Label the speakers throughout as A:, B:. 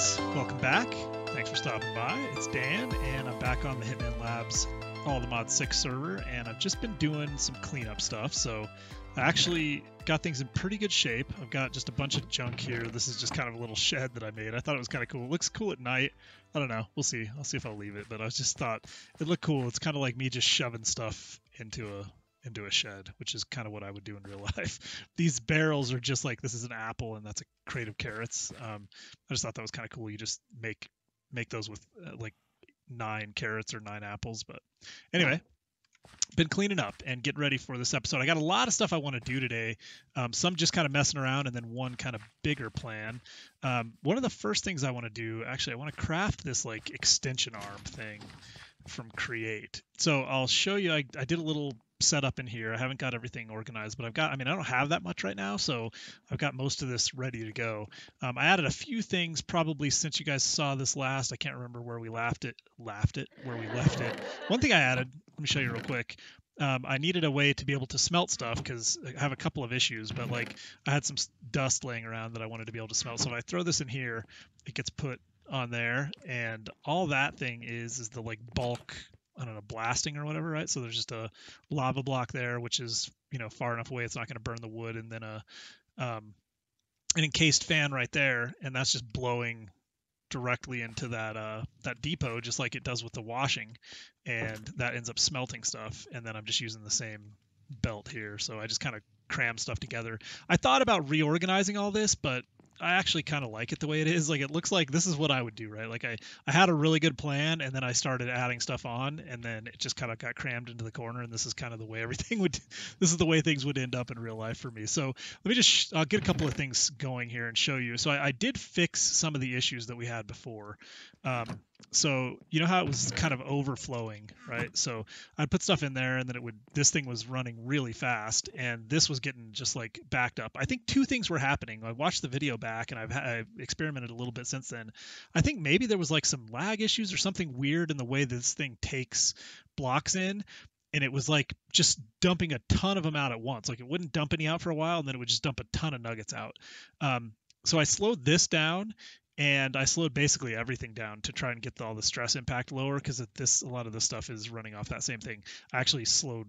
A: guys, welcome back. Thanks for stopping by. It's Dan, and I'm back on the Hitman Labs All the Mod 6 server, and I've just been doing some cleanup stuff. So I actually got things in pretty good shape. I've got just a bunch of junk here. This is just kind of a little shed that I made. I thought it was kind of cool. It looks cool at night. I don't know. We'll see. I'll see if I'll leave it. But I just thought it looked cool. It's kind of like me just shoving stuff into a into a shed, which is kind of what I would do in real life. These barrels are just like this is an apple and that's a crate of carrots. Um, I just thought that was kind of cool. You just make make those with uh, like nine carrots or nine apples. But anyway, been cleaning up and getting ready for this episode. I got a lot of stuff I want to do today. Um, some just kind of messing around, and then one kind of bigger plan. Um, one of the first things I want to do, actually, I want to craft this like extension arm thing from Create. So I'll show you. I, I did a little set up in here. I haven't got everything organized, but I've got, I mean, I don't have that much right now, so I've got most of this ready to go. Um, I added a few things probably since you guys saw this last. I can't remember where we laughed it, laughed it, where we left it. One thing I added, let me show you real quick. Um, I needed a way to be able to smelt stuff because I have a couple of issues, but like I had some dust laying around that I wanted to be able to smelt. So if I throw this in here, it gets put on there, and all that thing is is the like bulk I don't know, blasting or whatever, right? So there's just a lava block there, which is, you know, far enough away it's not going to burn the wood, and then a um, an encased fan right there, and that's just blowing directly into that uh, that depot, just like it does with the washing, and that ends up smelting stuff. And then I'm just using the same belt here, so I just kind of cram stuff together. I thought about reorganizing all this, but I actually kind of like it the way it is. Like it looks like this is what I would do, right? Like I I had a really good plan and then I started adding stuff on and then it just kind of got crammed into the corner and this is kind of the way everything would this is the way things would end up in real life for me. So let me just I'll get a couple of things going here and show you. So I, I did fix some of the issues that we had before. Um, so you know how it was kind of overflowing, right? So I'd put stuff in there and then it would this thing was running really fast and this was getting just like backed up. I think two things were happening. I watched the video back and I've, I've experimented a little bit since then. I think maybe there was like some lag issues or something weird in the way this thing takes blocks in and it was like just dumping a ton of them out at once. Like it wouldn't dump any out for a while, and then it would just dump a ton of nuggets out. Um, so I slowed this down, and I slowed basically everything down to try and get all the stress impact lower because this a lot of the stuff is running off that same thing. I actually slowed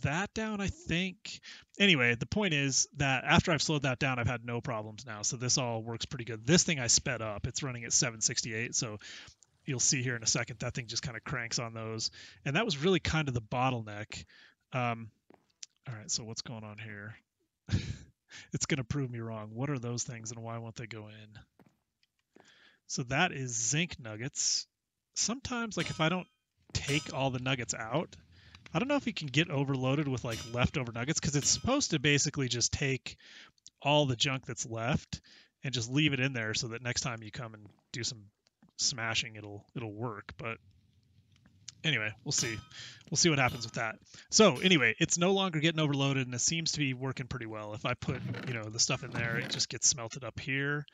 A: that down, I think. Anyway, the point is that after I've slowed that down, I've had no problems now. So this all works pretty good. This thing I sped up. It's running at 768. So you'll see here in a second that thing just kind of cranks on those. And that was really kind of the bottleneck. Um, all right, so what's going on here? it's going to prove me wrong. What are those things and why won't they go in? So that is zinc nuggets. Sometimes, like if I don't take all the nuggets out, I don't know if you can get overloaded with like leftover nuggets because it's supposed to basically just take all the junk that's left and just leave it in there so that next time you come and do some smashing, it'll it'll work. But anyway, we'll see. We'll see what happens with that. So anyway, it's no longer getting overloaded and it seems to be working pretty well. If I put, you know, the stuff in there, it just gets smelted up here.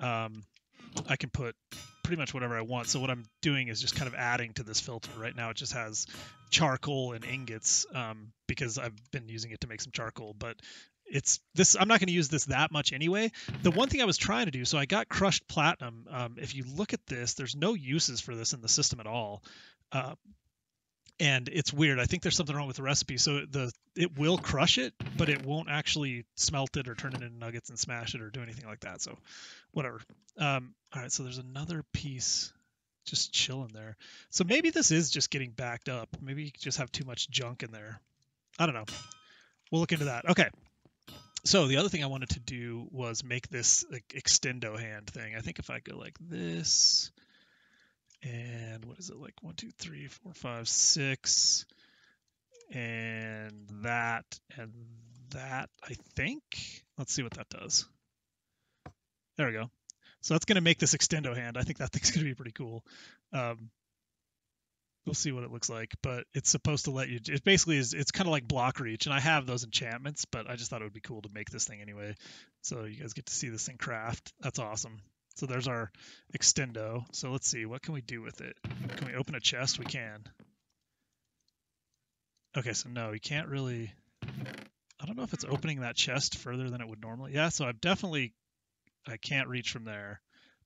A: Um, I can put pretty much whatever I want. So what I'm doing is just kind of adding to this filter. Right now it just has charcoal and ingots um, because I've been using it to make some charcoal. But it's this. I'm not going to use this that much anyway. The one thing I was trying to do, so I got crushed platinum. Um, if you look at this, there's no uses for this in the system at all. Uh, and it's weird. I think there's something wrong with the recipe. So the it will crush it, but it won't actually smelt it or turn it into nuggets and smash it or do anything like that. So whatever. Um, all right, so there's another piece just chilling there. So maybe this is just getting backed up. Maybe you just have too much junk in there. I don't know. We'll look into that. Okay. So the other thing I wanted to do was make this like, extendo hand thing. I think if I go like this, and what is it like one two three four five six? And that and that i think? Let's see what that does. There we go. So that's going to make this extendo hand. I think that thing's going to be pretty cool. Um, we'll see what it looks like but it's supposed to let you it basically is it's kind of like block reach and i have those enchantments but i just thought it would be cool to make this thing anyway. So you guys get to see this thing craft. That's awesome so there's our extendo. So let's see, what can we do with it? Can we open a chest? We can. Okay, so no, you can't really... I don't know if it's opening that chest further than it would normally. Yeah, so I've definitely... I can't reach from there.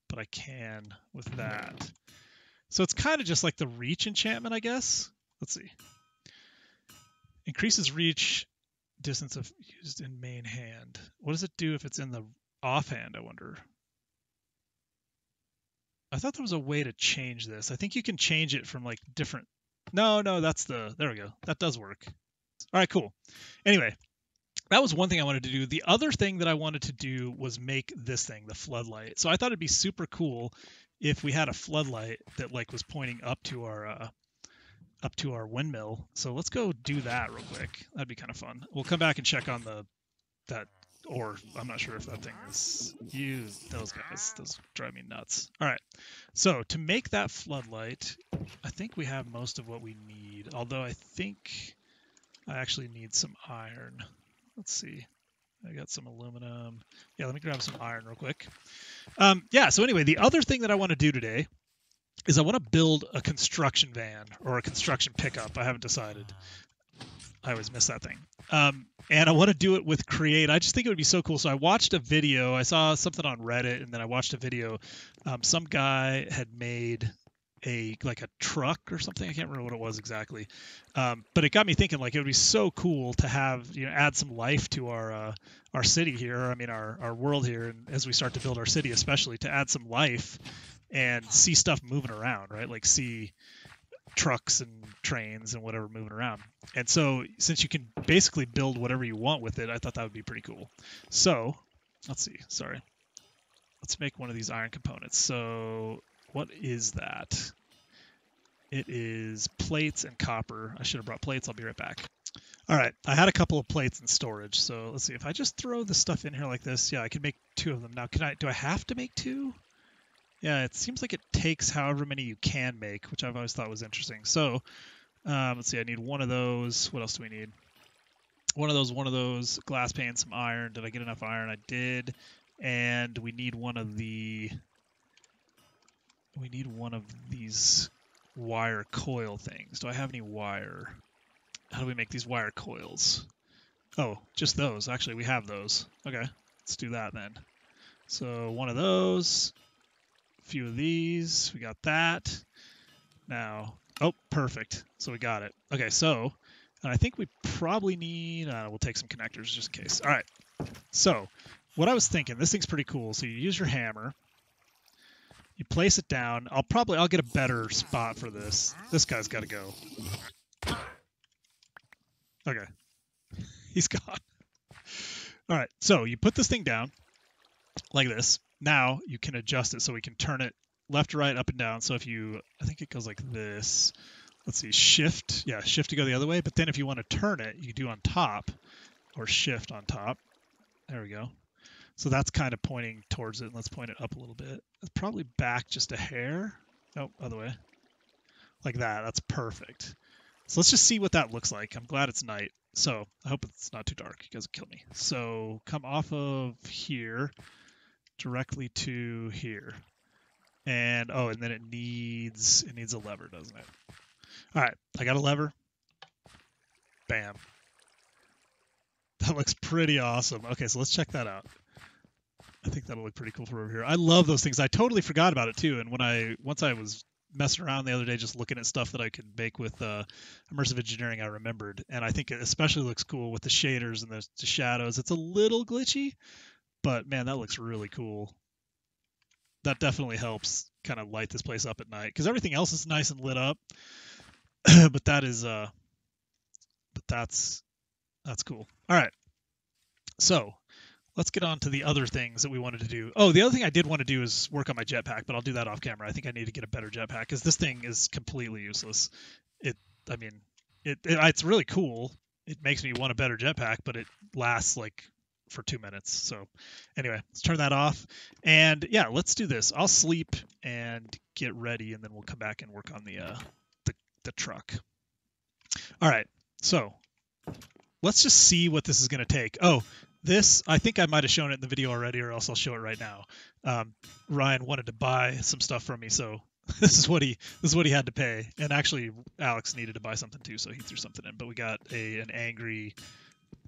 A: but I can with that. So it's kind of just like the reach enchantment, I guess. Let's see. Increases reach distance of used in main hand. What does it do if it's in the offhand, I wonder? I thought there was a way to change this. I think you can change it from like different. No, no, that's the. There we go. That does work. All right, cool. Anyway, that was one thing I wanted to do. The other thing that I wanted to do was make this thing, the floodlight. So I thought it'd be super cool if we had a floodlight that like was pointing up to our uh, up to our windmill. So let's go do that real quick. That'd be kind of fun. We'll come back and check on the that or I'm not sure if that thing is you those guys those drive me nuts. All right. So to make that floodlight, I think we have most of what we need. Although I think I actually need some iron. Let's see. I got some aluminum. Yeah, let me grab some iron real quick. Um, yeah, so anyway, the other thing that I want to do today is I want to build a construction van or a construction pickup. I haven't decided. I always miss that thing. Um, and I want to do it with Create. I just think it would be so cool. So I watched a video. I saw something on Reddit, and then I watched a video. Um, some guy had made a like a truck or something. I can't remember what it was exactly, um, but it got me thinking. Like it would be so cool to have you know add some life to our uh, our city here. I mean our our world here, and as we start to build our city, especially to add some life and see stuff moving around, right? Like see trucks and trains and whatever moving around. And so since you can basically build whatever you want with it, I thought that would be pretty cool. So let's see. Sorry. Let's make one of these iron components. So what is that? It is plates and copper. I should have brought plates. I'll be right back. All right, I had a couple of plates in storage. So let's see. If I just throw the stuff in here like this, yeah, I can make two of them. Now, can I? Do I have to make two? Yeah, it seems like it takes however many you can make, which I've always thought was interesting. So um, let's see. I need one of those. What else do we need? One of those. One of those. Glass pane, some iron. Did I get enough iron? I did. And we need one of the we need one of these wire coil things. Do I have any wire? How do we make these wire coils? Oh, just those. Actually, we have those. Okay, let's do that then. So one of those, a few of these. We got that. Now, oh, perfect. So we got it. Okay, so, and I think we probably need, uh, we'll take some connectors just in case. All right. So, what I was thinking, this thing's pretty cool. So you use your hammer, you place it down. I'll probably I'll get a better spot for this. This guy's got to go. Okay. He's gone. All right. So you put this thing down like this. Now you can adjust it so we can turn it left right, up and down. So if you, I think it goes like this. Let's see, shift. Yeah, shift to go the other way. But then if you want to turn it, you do on top or shift on top. There we go. So that's kind of pointing towards it. Let's point it up a little bit. It's probably back just a hair. Nope, other way. Like that. That's perfect. So let's just see what that looks like. I'm glad it's night. So I hope it's not too dark. You guys will kill me. So come off of here directly to here. And oh, and then it needs it needs a lever, doesn't it? All right, I got a lever. Bam. That looks pretty awesome. Okay, so let's check that out. I think that'll look pretty cool for over here. I love those things. I totally forgot about it too. And when I once I was messing around the other day, just looking at stuff that I could make with uh, immersive engineering, I remembered. And I think it especially looks cool with the shaders and the, the shadows. It's a little glitchy, but man, that looks really cool. That definitely helps kind of light this place up at night because everything else is nice and lit up. but that is uh, but that's that's cool. All right. So let's get on to the other things that we wanted to do. Oh, the other thing I did want to do is work on my jetpack, but I'll do that off camera. I think I need to get a better jetpack because this thing is completely useless. It, I mean, it, it it's really cool. It makes me want a better jetpack, but it lasts like for two minutes. So anyway, let's turn that off. And yeah, let's do this. I'll sleep and get ready, and then we'll come back and work on the uh, the, the truck. All right. So let's just see what this is going to take. Oh, this I think I might have shown it in the video already, or else I'll show it right now. Um, Ryan wanted to buy some stuff from me, so this is what he this is what he had to pay. And actually, Alex needed to buy something too, so he threw something in. But we got a an angry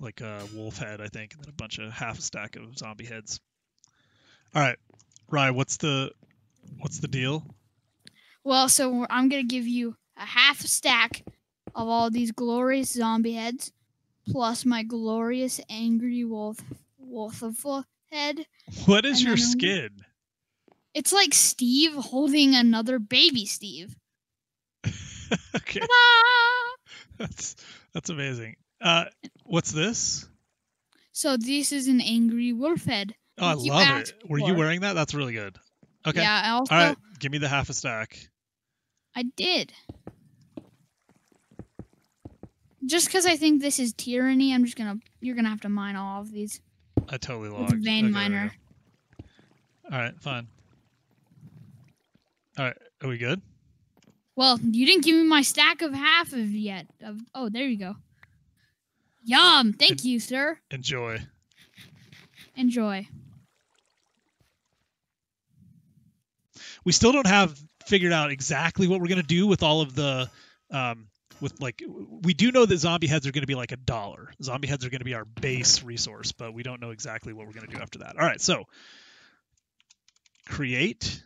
A: like a wolf head, I think, and then a bunch of half a stack of zombie heads. All right, Ryan, what's the What's the deal?
B: Well, so I'm gonna give you a half stack of all these glorious zombie heads, plus my glorious angry wolf wolf head.
A: What is
B: And
A: your skin?
B: It's like Steve holding another baby Steve.
A: okay,
B: Ta-da!
A: that's that's amazing. Uh, what's this?
B: So this is an angry wolf head.
A: Oh, I love it. Were you wearing that? That's really good. Okay.
B: Yeah, I also
A: All right, give me the half a stack.
B: I did. Just because I think this is tyranny, I'm just gonna you're gonna have to mine all of these.
A: I totally
B: With
A: logged.
B: vein
A: Okay,
B: miner.
A: All right, fine. All right, are we good?
B: Well, you didn't give me my stack of half of yet. Of oh, there you go. Yum! Thank you, sir.
A: Enjoy.
B: Enjoy.
A: we still don't have figured out exactly what we're going to do with all of the um with like we do know that zombie heads are going to be like a dollar zombie heads are going to be our base resource but we don't know exactly what we're going to do after that all right so create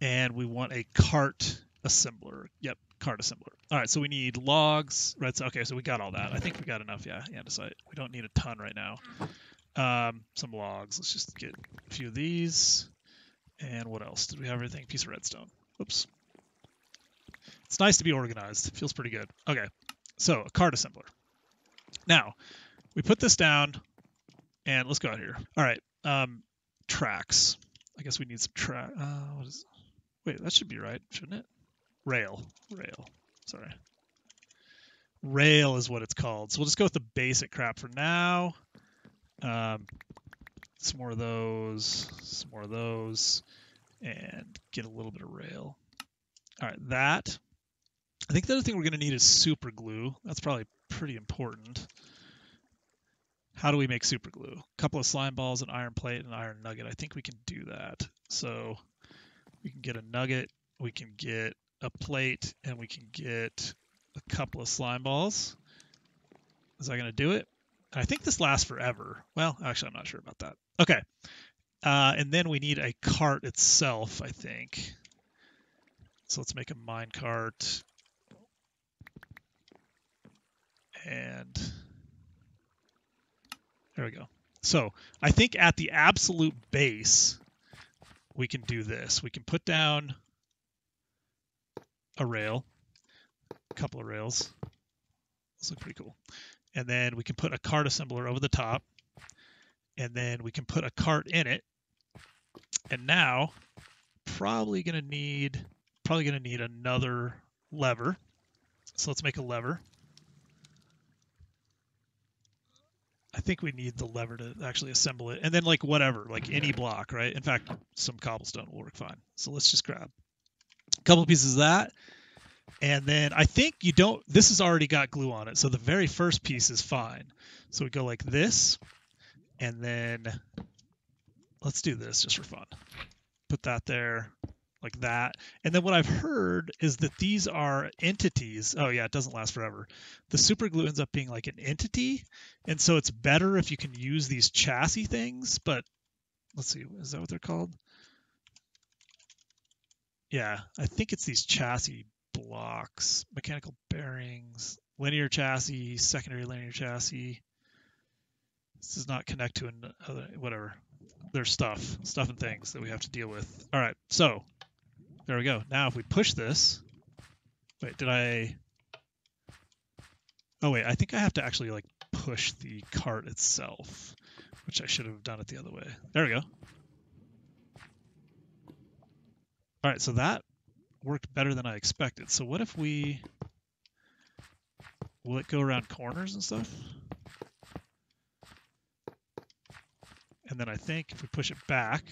A: and we want a cart assembler yep cart assembler all right so we need logs right so, okay so we got all that i think we got enough yeah andesite we don't need a ton right now um some logs let's just get a few of these and what else? Did we have everything? Piece of redstone. Oops. It's nice to be organized. Feels pretty good. Okay. So a cart assembler. Now, we put this down and let's go out here. All right. Um, tracks. I guess we need some track. Uh, what is? Wait, that should be right, shouldn't it? Rail. Rail. Sorry. Rail is what it's called. So we'll just go with the basic crap for now. Um, some more of those, some more of those, and get a little bit of rail. All right, that. I think the other thing we're going to need is super glue. That's probably pretty important. How do we make super glue? A couple of slime balls, an iron plate, and an iron nugget. I think we can do that. So we can get a nugget, we can get a plate, and we can get a couple of slime balls. Is that going to do it? I think this lasts forever. Well, actually, I'm not sure about that. Okay. Uh, and then we need a cart itself, I think. So let's make a mine cart. And there we go. So I think at the absolute base, we can do this. We can put down a rail, a couple of rails. Those look pretty cool. And then we can put a cart assembler over the top and then we can put a cart in it. And now, probably going to need probably going to need another lever. So let's make a lever. I think we need the lever to actually assemble it, and then like whatever, like any block, right? In fact, some cobblestone will work fine. So let's just grab a couple pieces of that, and then I think you don't. This has already got glue on it, so the very first piece is fine. So we go like this, and then let's do this just for fun. Put that there like that. And then what I've heard is that these are entities. Oh yeah, it doesn't last forever. The super glue ends up being like an entity, and so it's better if you can use these chassis things, but let's see, is that what they're called? Yeah, I think it's these chassis blocks, mechanical bearings, linear chassis, secondary linear chassis. This does not connect to another, uh, whatever. There's stuff, stuff and things that we have to deal with. All right, so there we go. Now if we push this, wait, did I? Oh wait, I think I have to actually like push the cart itself, which I should have done it the other way. There we go. All right, so that worked better than I expected. So what if we, will it go around corners and stuff? And then I think if we push it back,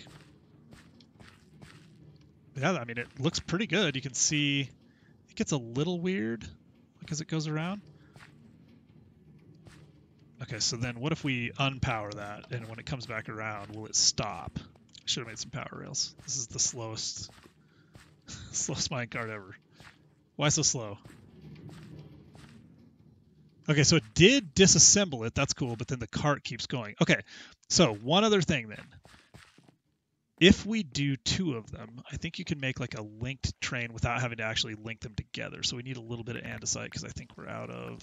A: yeah, I mean, it looks pretty good. You can see it gets a little weird because it goes around. Okay, so then what if we unpower that and when it comes back around, will it stop? Should have made some power rails. This is the slowest, slowest minecart ever. Why so slow? Okay, so it did disassemble it. That's cool, but then the cart keeps going. Okay, so one other thing then. if we do two of them, I think you can make like a linked train without having to actually link them together. So we need a little bit of andesite because I think we're out of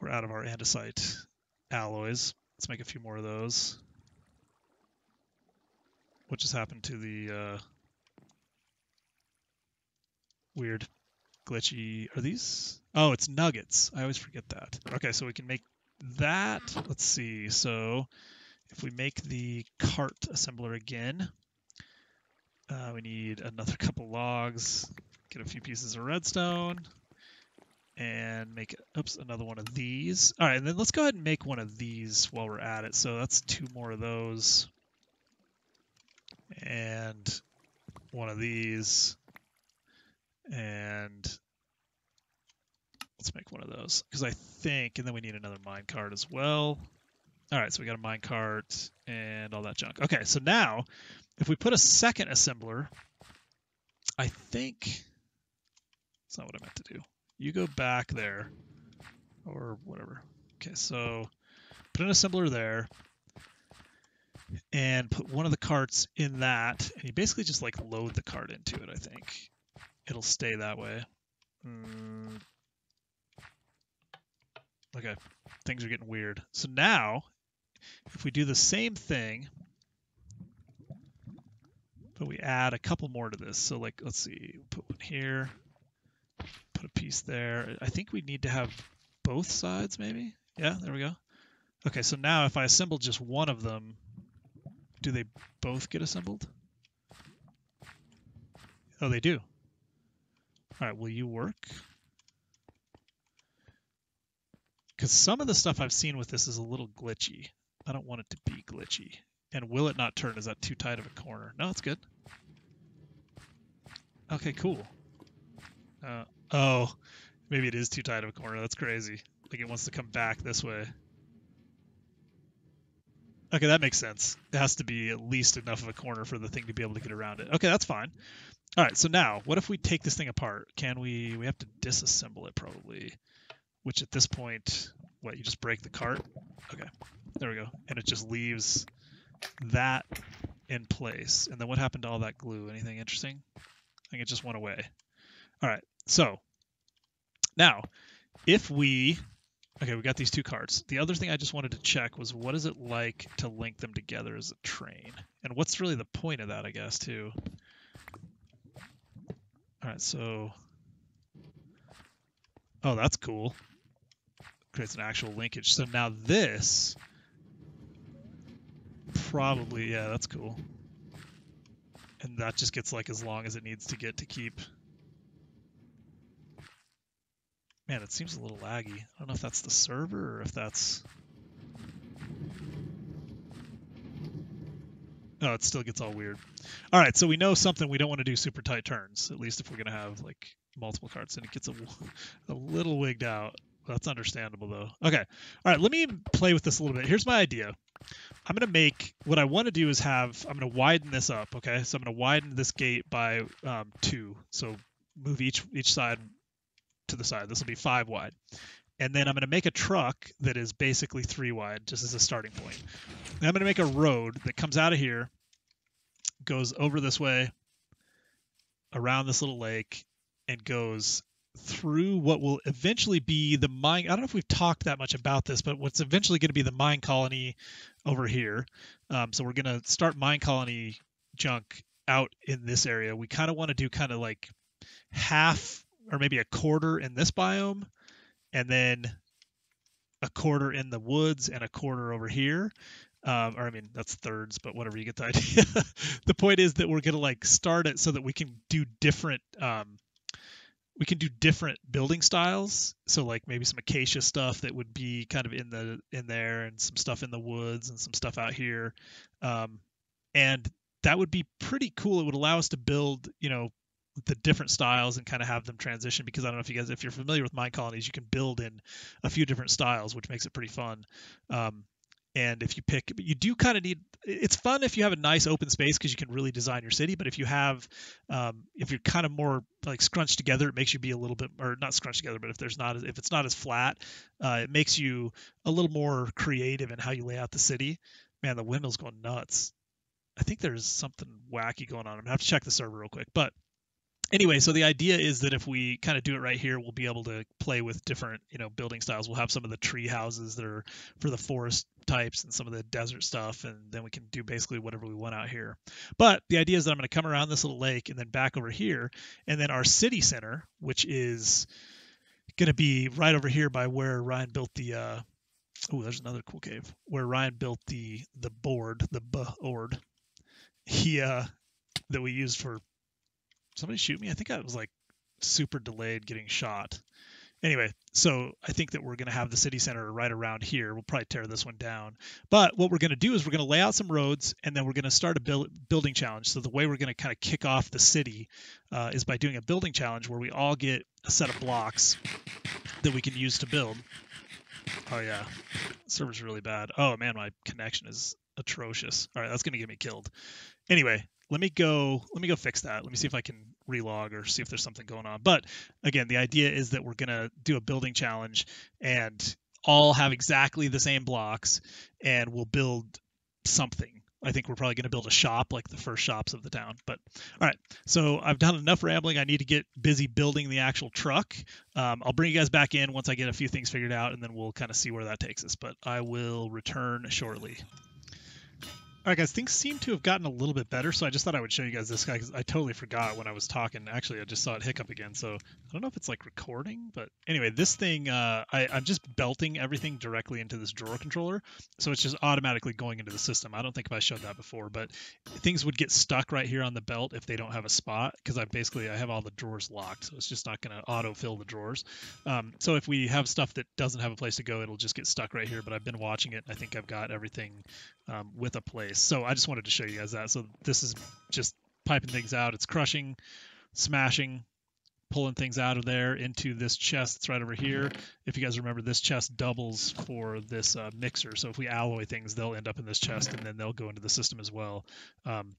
A: we're out of our andesite alloys. Let's make a few more of those. What just happened to the uh, weird glitchy? Are these? Oh, it's nuggets. I always forget that. Okay, so we can make that. Let's see. So if we make the cart assembler again, uh, we need another couple logs, get a few pieces of redstone, and make, oops, another one of these. All right, and then let's go ahead and make one of these while we're at it. So that's two more of those. And one of these. And let's make one of those. Because I think, and then we need another mine cart as well. All right, so we got a mine cart and all that junk. Okay, so now if we put a second assembler, I think that's not what I meant to do. You go back there or whatever. Okay, so put an assembler there and put one of the carts in that, and you basically just like load the cart into it, I think. It'll stay that way. Mm. Okay, things are getting weird. So now if we do the same thing, but we add a couple more to this. So like, let's see, put one here, put a piece there. I think we need to have both sides maybe. Yeah, there we go. Okay, so now if I assemble just one of them, do they both get assembled? Oh, they do. All right, will you work? Because some of the stuff I've seen with this is a little glitchy. I don't want it to be glitchy. And will it not turn? Is that too tight of a corner? No, it's good. Okay, cool. Uh, oh, maybe it is too tight of a corner. That's crazy. Like it wants to come back this way. Okay, that makes sense. It has to be at least enough of a corner for the thing to be able to get around it. Okay, that's fine. All right, so now, what if we take this thing apart? Can we, we have to disassemble it probably, which at this point, what, you just break the cart? Okay. There we go. And it just leaves that in place. And then what happened to all that glue? Anything interesting? I think it just went away. All right. So now, if we okay, we got these two cards. The other thing I just wanted to check was what is it like to link them together as a train? And what's really the point of that, I guess, too? All right, so oh, that's cool. Creates an actual linkage. So now this Probably, yeah, that's cool. And that just gets like as long as it needs to get to keep. Man, it seems a little laggy. I don't know if that's the server or if that's... Oh, it still gets all weird. All right, so we know something we don't want to do super tight turns, at least if we're going to have like multiple carts, and it gets a, a little wigged out. That's understandable though. Okay. All right, let me play with this a little bit. Here's my idea. I'm going to make, what I want to do is have, I'm going to widen this up, okay? So I'm going to widen this gate by um, two. So move each each side to the side. This will be five wide. And then I'm going to make a truck that is basically three wide, just as a starting point. Then I'm going to make a road that comes out of here, goes over this way, around this little lake, and goes through what will eventually be the mine. I don't know if we've talked that much about this, but what's eventually going to be the mine colony over here. Um, so we're going to start mine colony junk out in this area. We kind of want to do kind of like half or maybe a quarter in this biome, and then a quarter in the woods and a quarter over here. Um, or I mean, that's thirds, but whatever you get the idea. the point is that we're gonna like start it so that we can do different um, we can do different building styles so like maybe some acacia stuff that would be kind of in the in there and some stuff in the woods and some stuff out here um, and that would be pretty cool it would allow us to build you know the different styles and kind of have them transition because I don't know if you guys if you're familiar with mine colonies you can build in a few different styles which makes it pretty fun um, and if you pick but you do kind of need it's fun if you have a nice open space because you can really design your city but if you have um, if you're kind of more like scrunched together it makes you be a little bit or not scrunched together but if there's not if it's not as flat uh, it makes you a little more creative in how you lay out the city man the windmill's going nuts I think there's something wacky going on. I'm gonna have to check the server real quick. But anyway, so the idea is that if we kind of do it right here, we'll be able to play with different, you know, building styles. We'll have some of the tree houses that are for the forest types and some of the desert stuff, and then we can do basically whatever we want out here. But the idea is that I'm going to come around this little lake and then back over here, and then our city center, which is going to be right over here by where Ryan built the. Uh, oh, there's another cool cave where Ryan built the the board, the board. He uh, that we used for somebody shoot me? I think I was like super delayed getting shot. Anyway, so I think that we're going to have the city center right around here. We'll probably tear this one down. But what we're going to do is we're going to lay out some roads and then we're going to start a build, building challenge. So the way we're going to kind of kick off the city uh, is by doing a building challenge where we all get a set of blocks that we can use to build. Oh yeah, server's really bad. Oh man, my connection is atrocious. All right, that's going to get me killed. Anyway, let me go let me go fix that. Let me see if i can relog or see if there's something going on. But again the idea is that we're going to do a building challenge and all have exactly the same blocks and we'll build something. I think we're probably going to build a shop like the first shops of the town but all right. So i've done enough rambling. I need to get busy building the actual truck. Um, i'll bring you guys back in once i get a few things figured out and then we'll kind of see where that takes us but i will return shortly all right, guys, things seem to have gotten a little bit better, so I just thought I would show you guys this guy because I totally forgot when I was talking. Actually, I just saw it hiccup again, so I don't know if it's like recording, but anyway, this thing, uh, I, I'm just belting everything directly into this drawer controller, so it's just automatically going into the system. I don't think I showed that before, but things would get stuck right here on the belt if they don't have a spot because I basically I have all the drawers locked, so it's just not going to auto fill the drawers. Um, so if we have stuff that doesn't have a place to go, it'll just get stuck right here. But I've been watching it. I think I've got everything um, with a place. So I just wanted to show you guys that. So this is just piping things out. It's crushing, smashing, pulling things out of there into this chest that's right over here. If you guys remember, this chest doubles for this uh, mixer. So if we alloy things, they'll end up in this chest and then they'll go into the system as well. Um,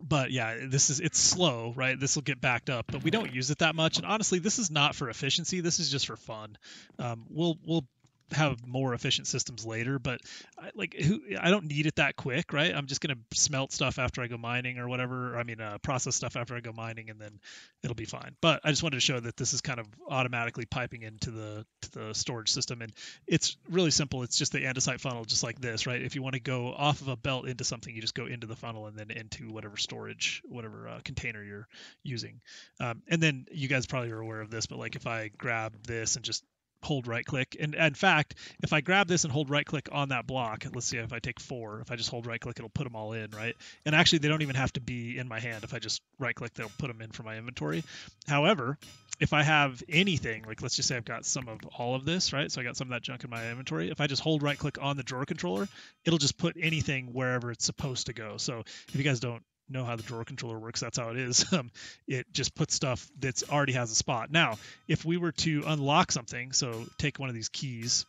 A: but yeah, this is it's slow, right? This will get backed up, but we don't use it that much. And honestly, this is not for efficiency. This is just for fun. Um, we'll we'll have more efficient systems later, but I, like who I don't need it that quick, right? I'm just gonna smelt stuff after I go mining or whatever. I mean, uh, process stuff after I go mining, and then it'll be fine. But I just wanted to show that this is kind of automatically piping into the to the storage system, and it's really simple. It's just the andesite funnel, just like this, right? If you want to go off of a belt into something, you just go into the funnel and then into whatever storage, whatever uh, container you're using. Um, and then you guys probably are aware of this, but like if I grab this and just hold right click. And in fact, if I grab this and hold right click on that block, let's see if I take four, if I just hold right click, it'll put them all in, right? And actually, they don't even have to be in my hand. If I just right click, they'll put them in for my inventory. However, if I have anything, like let's just say I've got some of all of this, right? So I got some of that junk in my inventory. If I just hold right click on the drawer controller, it'll just put anything wherever it's supposed to go. So if you guys don't know how the drawer controller works, that's how it is. Um, it just puts stuff that's already has a spot. Now, if we were to unlock something, so take one of these keys,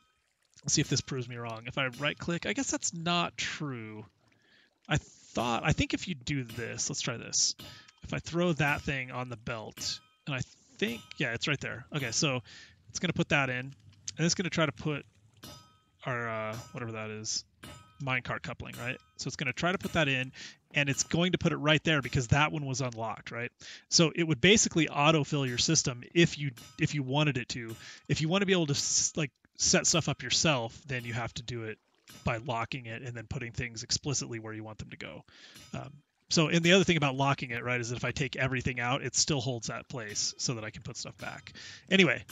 A: see if this proves me wrong. If I right click, I guess that's not true. I thought, I think if you do this, let's try this. If I throw that thing on the belt, and I think, yeah, it's right there. Okay, so it's going to put that in, and it's going to try to put our, uh, whatever that is, minecart coupling, right? So it's going to try to put that in, and it's going to put it right there because that one was unlocked, right? So it would basically autofill your system if you if you wanted it to. If you want to be able to like set stuff up yourself, then you have to do it by locking it and then putting things explicitly where you want them to go. Um, so, and the other thing about locking it, right, is that if I take everything out, it still holds that place so that I can put stuff back. Anyway,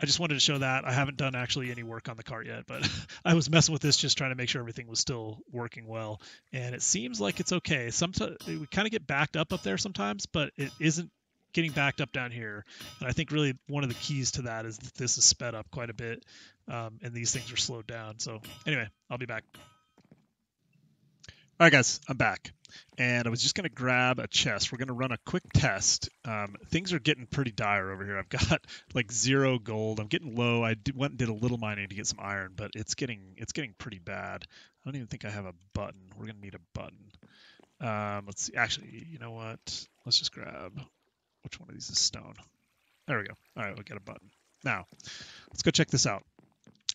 A: I just wanted to show that. I haven't done actually any work on the cart yet, but I was messing with this just trying to make sure everything was still working well. And it seems like it's okay. Sometimes we kind of get backed up up there sometimes, but it isn't getting backed up down here. And I think really one of the keys to that is that this is sped up quite a bit um, and these things are slowed down. So anyway, I'll be back. All right, guys, I'm back. And I was just going to grab a chest. We're going to run a quick test. Um, things are getting pretty dire over here. I've got like zero gold. I'm getting low. I went and did a little mining to get some iron, but it's getting it's getting pretty bad. I don't even think I have a button. We're going to need a button. Um, let's see. Actually, you know what? Let's just grab which one of these is stone. There we go. All right, we'll get a button. Now, let's go check this out.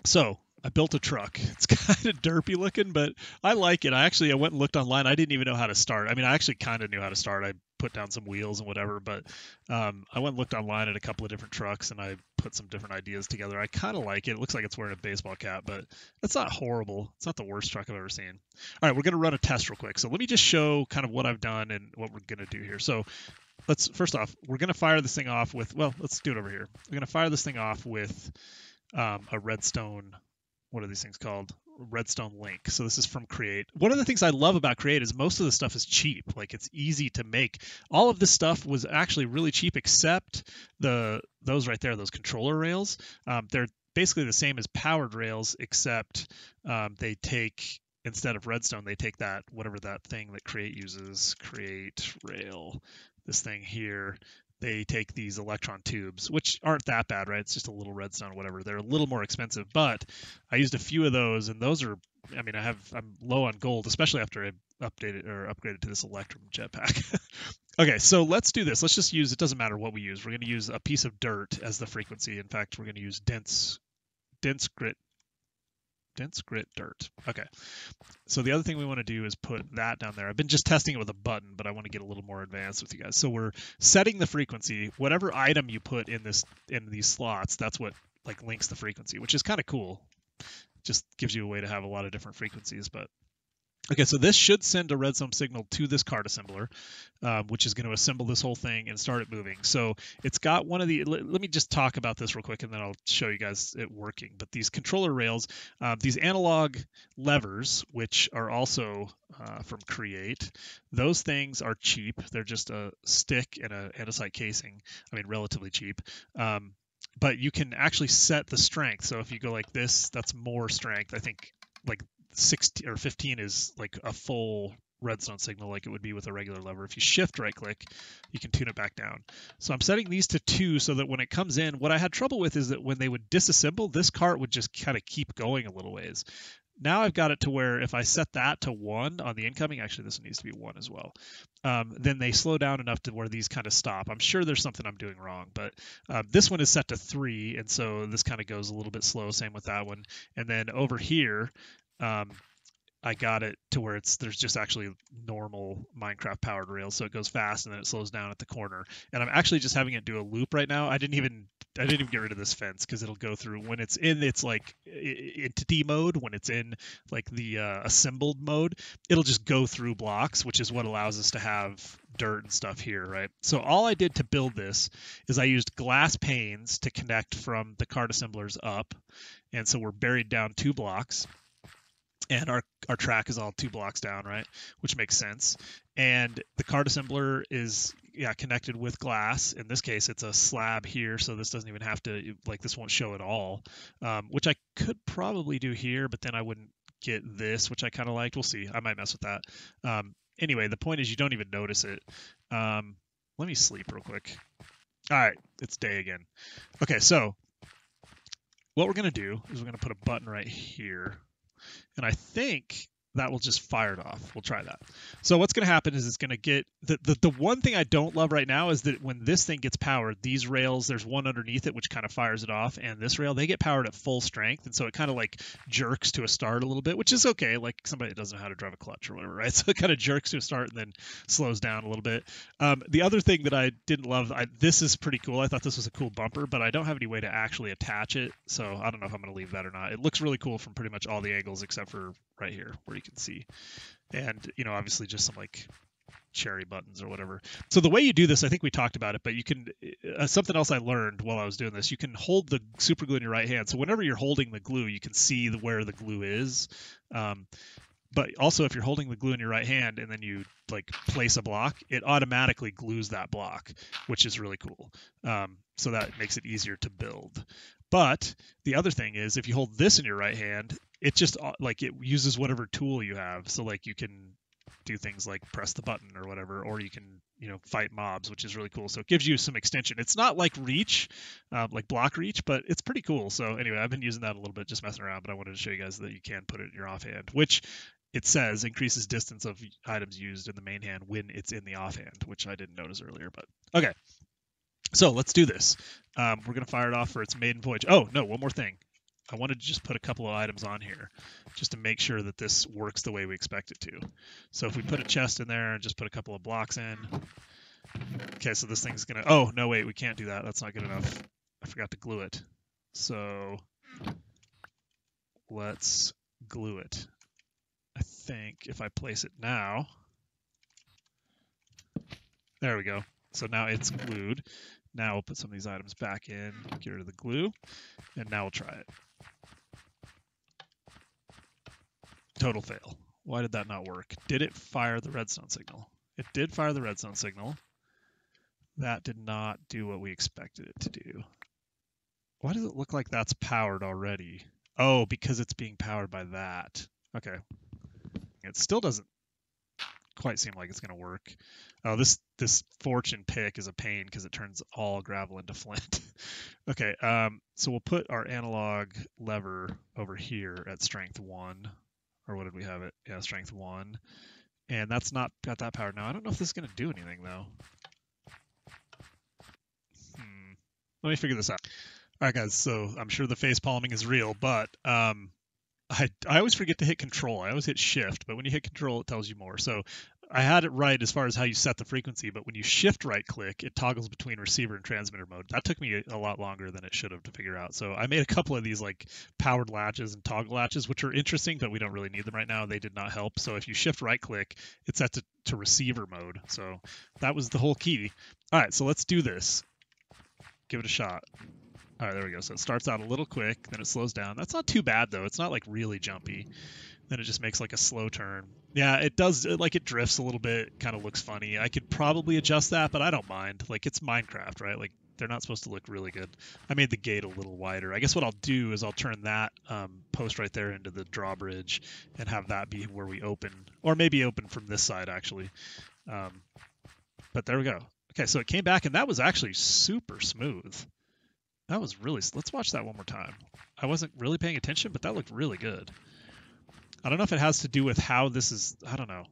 A: So I built a truck. It's kind of derpy looking, but I like it. I actually I went and looked online. I didn't even know how to start. I mean, I actually kind of knew how to start. I put down some wheels and whatever, but um, I went and looked online at a couple of different trucks and I put some different ideas together. I kind of like it. It looks like it's wearing a baseball cap, but it's not horrible. It's not the worst truck I've ever seen. All right, we're going to run a test real quick. So let me just show kind of what I've done and what we're going to do here. So let's first off, we're going to fire this thing off with, well, let's do it over here. We're going to fire this thing off with um, a redstone what are these things called? Redstone Link. So this is from Create. One of the things I love about Create is most of the stuff is cheap. Like it's easy to make. All of this stuff was actually really cheap, except the those right there, those controller rails. Um, they're basically the same as powered rails, except um, they take instead of redstone, they take that whatever that thing that Create uses, Create Rail, this thing here, they take these electron tubes, which aren't that bad, right? It's just a little redstone, whatever. They're a little more expensive, but I used a few of those, and those are. I mean, I have I'm low on gold, especially after I updated or upgraded to this Electrum jetpack. okay, so let's do this. Let's just use. It doesn't matter what we use. We're going to use a piece of dirt as the frequency. In fact, we're going to use dense dense grit dense grit dirt. Okay. So the other thing we want to do is put that down there. I've been just testing it with a button, but I want to get a little more advanced with you guys. So we're setting the frequency. Whatever item you put in this in these slots, that's what like links the frequency, which is kind of cool. Just gives you a way to have a lot of different frequencies, but Okay, so this should send a redstone signal to this cart assembler, um, which is going to assemble this whole thing and start it moving. So it's got one of the, let, let, me just talk about this real quick and then I'll show you guys it working. But these controller rails, uh, these analog levers, which are also uh, from Create, those things are cheap. They're just a stick and a andesite casing. I mean, relatively cheap. Um, but you can actually set the strength. So if you go like this, that's more strength. I think like 16 or 15 is like a full redstone signal like it would be with a regular lever. If you shift right click, you can tune it back down. So I'm setting these to two so that when it comes in, what I had trouble with is that when they would disassemble, this cart would just kind of keep going a little ways. Now I've got it to where if I set that to one on the incoming, actually this needs to be one as well, um, then they slow down enough to where these kind of stop. I'm sure there's something I'm doing wrong, but uh, this one is set to three, and so this kind of goes a little bit slow. Same with that one. And then over here, um, I got it to where it's there's just actually normal Minecraft powered rails, so it goes fast and then it slows down at the corner. And I'm actually just having it do a loop right now. I didn't even I didn't even get rid of this fence because it'll go through when it's in its like entity mode. When it's in like the uh, assembled mode, it'll just go through blocks, which is what allows us to have dirt and stuff here, right? So all I did to build this is I used glass panes to connect from the cart assemblers up, and so we're buried down two blocks and our our track is all two blocks down, right? Which makes sense. And the cart assembler is yeah connected with glass. In this case, it's a slab here, so this doesn't even have to like this won't show at all. Um, which I could probably do here, but then I wouldn't get this, which I kind of liked. We'll see. I might mess with that. Um, anyway, the point is you don't even notice it. Um, let me sleep real quick. All right, it's day again. Okay, so what we're gonna do is we're gonna put a button right here and I think that will just fire it off. We'll try that. So what's going to happen is it's going to get the, the the one thing I don't love right now is that when this thing gets powered, these rails there's one underneath it which kind of fires it off, and this rail they get powered at full strength, and so it kind of like jerks to a start a little bit, which is okay. Like somebody that doesn't know how to drive a clutch or whatever, right? So it kind of jerks to a start and then slows down a little bit. Um, the other thing that I didn't love, I, this is pretty cool. I thought this was a cool bumper, but I don't have any way to actually attach it, so I don't know if I'm going to leave that or not. It looks really cool from pretty much all the angles except for right here where you can see. And, you know, obviously just some like cherry buttons or whatever. So the way you do this, I think we talked about it, but you can uh, something else I learned while I was doing this. You can hold the super glue in your right hand. So whenever you're holding the glue, you can see the, where the glue is. Um, but also if you're holding the glue in your right hand and then you like place a block, it automatically glues that block, which is really cool. Um, so that makes it easier to build. But the other thing is if you hold this in your right hand, it just uh, like it uses whatever tool you have. So like you can do things like press the button or whatever, or you can you know fight mobs, which is really cool. So it gives you some extension. It's not like reach, um, like block reach, but it's pretty cool. So anyway, I've been using that a little bit, just messing around. But I wanted to show you guys that you can put it in your offhand, which it says increases distance of items used in the main hand when it's in the offhand, which I didn't notice earlier. But okay, so let's do this. Um, we're gonna fire it off for its maiden voyage. Oh no, one more thing. I wanted to just put a couple of items on here just to make sure that this works the way we expect it to. So if we put a chest in there and just put a couple of blocks in. Okay, so this thing's gonna, oh, no, wait, we can't do that. That's not good enough. I forgot to glue it. So let's glue it. I think if I place it now, there we go. So now it's glued. Now we'll put some of these items back in, get rid of the glue, and now we'll try it. Total fail. Why did that not work? Did it fire the redstone signal? It did fire the redstone signal. That did not do what we expected it to do. Why does it look like that's powered already? Oh, because it's being powered by that. Okay. It still doesn't quite seem like it's going to work. Oh, this this fortune pick is a pain because it turns all gravel into flint. okay, um, so we'll put our analog lever over here at strength one, or what did we have it? Yeah, strength one, and that's not got that power now. I don't know if this is going to do anything though. Hmm. Let me figure this out. All right, guys. So I'm sure the face palming is real, but um, I, I always forget to hit control. I always hit shift, but when you hit control, it tells you more. So I had it right as far as how you set the frequency, but when you shift right click, it toggles between receiver and transmitter mode. That took me a, lot longer than it should have to figure out. So I made a couple of these like powered latches and toggle latches, which are interesting, but we don't really need them right now. They did not help. So if you shift right click, it's set to, to receiver mode. So that was the whole key. All right, so let's do this. Give it a shot. All right, there we go. So it starts out a little quick, then it slows down. That's not too bad though. It's not like really jumpy. Then it just makes like a slow turn. Yeah, it does. It, like it drifts a little bit. Kind of looks funny. I could probably adjust that, but I don't mind. Like it's Minecraft, right? Like they're not supposed to look really good. I made the gate a little wider. I guess what I'll do is I'll turn that um, post right there into the drawbridge and have that be where we open, or maybe open from this side actually. Um, but there we go. Okay, so it came back and that was actually super smooth. That was really. Let's watch that one more time. I wasn't really paying attention, but that looked really good. I don't know if it has to do with how this is. I don't know,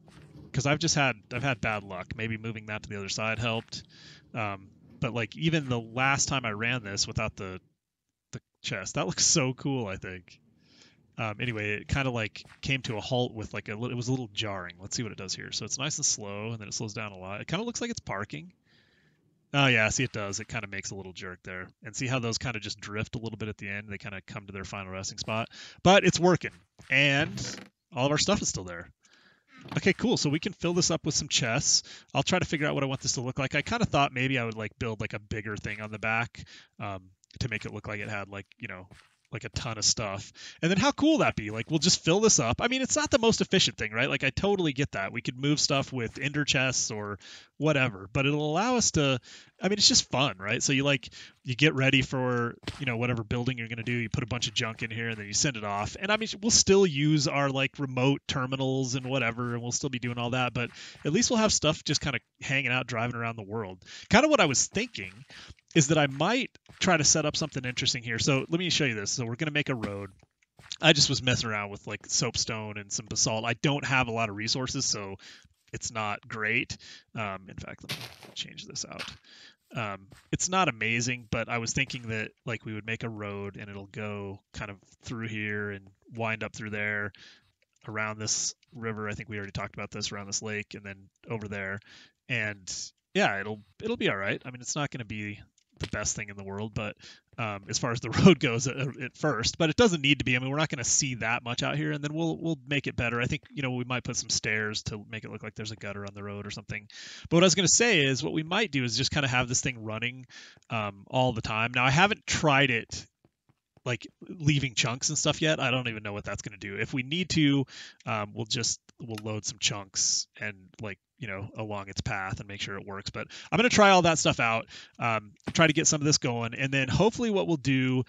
A: because I've just had I've had bad luck. Maybe moving that to the other side helped. Um, but like even the last time I ran this without the the chest, that looks so cool. I think. Um, anyway, it kind of like came to a halt with like a it was a little jarring. Let's see what it does here. So it's nice and slow, and then it slows down a lot. It kind of looks like it's parking. Oh yeah, see it does. It kind of makes a little jerk there. And see how those kind of just drift a little bit at the end? They kind of come to their final resting spot. But it's working. And all of our stuff is still there. Okay, cool. So we can fill this up with some chests. I'll try to figure out what I want this to look like. I kind of thought maybe I would like build like a bigger thing on the back um, to make it look like it had like, you know, like a ton of stuff. And then how cool that be? Like we'll just fill this up. I mean, it's not the most efficient thing, right? Like I totally get that. We could move stuff with ender chests or whatever, but it'll allow us to I mean, it's just fun, right? So you like you get ready for, you know, whatever building you're going to do, you put a bunch of junk in here and then you send it off. And I mean, we'll still use our like remote terminals and whatever and we'll still be doing all that, but at least we'll have stuff just kind of hanging out driving around the world. Kind of what I was thinking is that I might try to set up something interesting here. So let me show you this. So we're going to make a road. I just was messing around with like soapstone and some basalt. I don't have a lot of resources, so it's not great. Um, in fact, let me change this out. Um, it's not amazing, but I was thinking that like we would make a road and it'll go kind of through here and wind up through there around this river. I think we already talked about this around this lake and then over there. And yeah, it'll it'll be all right. I mean, it's not going to be the best thing in the world, but um, as far as the road goes at, at, first, but it doesn't need to be. I mean, we're not going to see that much out here, and then we'll we'll make it better. I think you know we might put some stairs to make it look like there's a gutter on the road or something. But what I was going to say is what we might do is just kind of have this thing running um, all the time. Now I haven't tried it like leaving chunks and stuff yet. I don't even know what that's going to do. If we need to, um, we'll just we'll load some chunks and like you know along its path and make sure it works. But I'm going to try all that stuff out, um, try to get some of this going, and then hopefully what we'll do.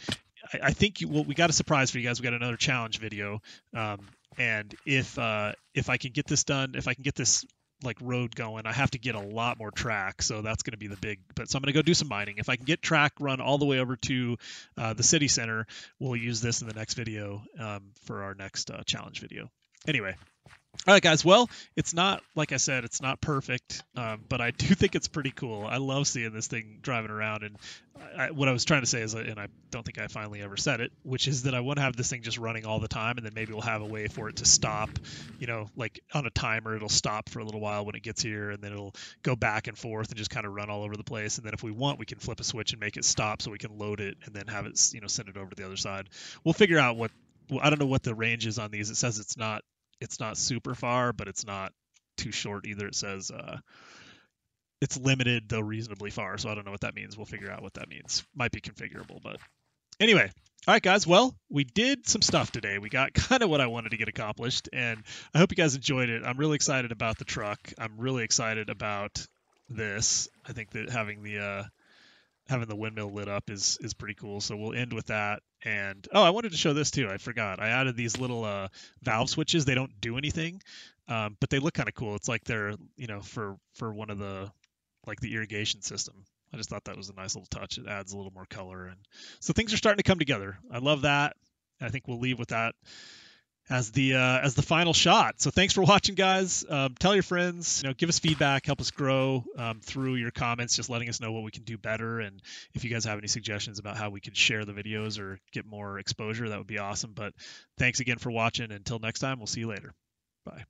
A: I, I think you, well, we got a surprise for you guys. We got another challenge video, um, and if uh, if I can get this done, if I can get this like road going. I have to get a lot more track, so that's going to be the big. But so I'm going to go do some mining. If I can get track run all the way over to uh, the city center, we'll use this in the next video um, for our next uh, challenge video. Anyway, All right, guys. Well, it's not like I said, it's not perfect, um, but I do think it's pretty cool. I love seeing this thing driving around, and I, what I was trying to say is, and I don't think I finally ever said it, which is that I want to have this thing just running all the time, and then maybe we'll have a way for it to stop. You know, like on a timer, it'll stop for a little while when it gets here, and then it'll go back and forth and just kind of run all over the place. And then if we want, we can flip a switch and make it stop, so we can load it and then have it, you know, send it over to the other side. We'll figure out what. I don't know what the range is on these. It says it's not it's not super far, but it's not too short either. It says uh, it's limited though reasonably far, so I don't know what that means. We'll figure out what that means. Might be configurable, but anyway. All right, guys. Well, we did some stuff today. We got kind of what I wanted to get accomplished, and I hope you guys enjoyed it. I'm really excited about the truck. I'm really excited about this. I think that having the uh, having the windmill lit up is is pretty cool. So we'll end with that. And oh, I wanted to show this too. I forgot. I added these little uh, valve switches. They don't do anything, um, but they look kind of cool. It's like they're you know for for one of the like the irrigation system. I just thought that was a nice little touch. It adds a little more color, and so things are starting to come together. I love that. I think we'll leave with that as the uh, as the final shot. So thanks for watching, guys. Um, tell your friends. You know, give us feedback, help us grow um, through your comments, just letting us know what we can do better. And if you guys have any suggestions about how we can share the videos or get more exposure, that would be awesome. But thanks again for watching. Until next time, we'll see you later. Bye.